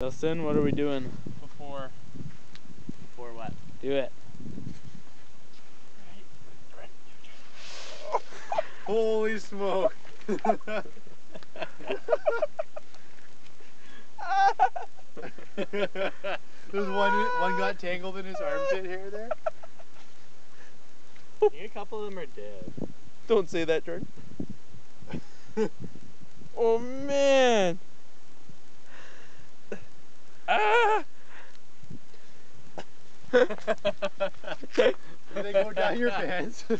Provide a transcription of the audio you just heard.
Justin, what are we doing? Before. Before what? Do it. Holy smoke! There's one one got tangled in his armpit hair there. I think a couple of them are dead. Don't say that, Jordan. oh man! they go down your pants?